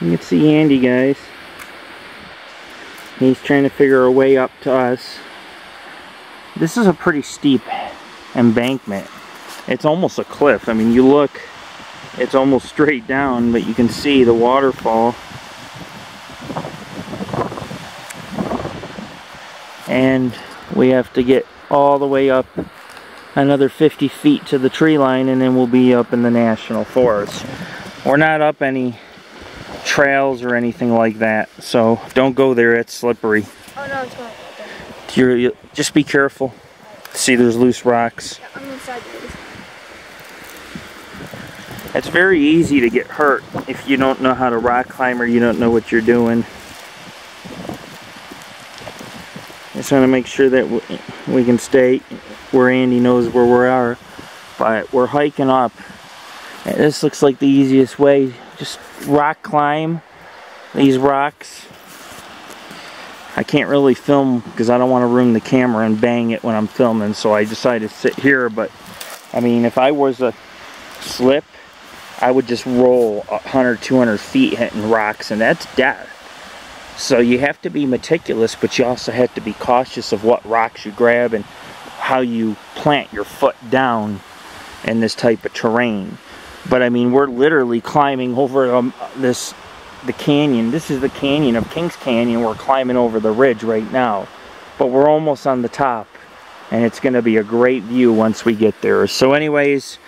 You can see Andy, guys. He's trying to figure a way up to us. This is a pretty steep embankment. It's almost a cliff. I mean, you look, it's almost straight down, but you can see the waterfall. And we have to get all the way up another 50 feet to the tree line and then we'll be up in the national forest. We're not up any trails or anything like that, so don't go there, it's slippery. Oh no, it's going You're, you, just be careful. See, there's loose rocks. Yeah, I'm inside. It's very easy to get hurt if you don't know how to rock climb or you don't know what you're doing. Just want to make sure that we can stay where Andy knows where we are. But we're hiking up. This looks like the easiest way. Just rock climb these rocks. I can't really film because I don't want to ruin the camera and bang it when I'm filming. So I decided to sit here. But I mean, if I was a slip, I would just roll 100, 200 feet hitting rocks and that's death. So you have to be meticulous, but you also have to be cautious of what rocks you grab and how you plant your foot down in this type of terrain. But I mean, we're literally climbing over um, this, the canyon. This is the canyon of Kings Canyon. We're climbing over the ridge right now. But we're almost on the top. And it's going to be a great view once we get there. So anyways,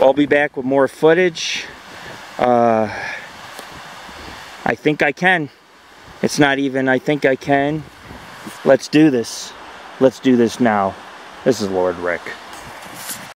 I'll be back with more footage. Uh, I think I can. It's not even, I think I can. Let's do this. Let's do this now. This is Lord Rick.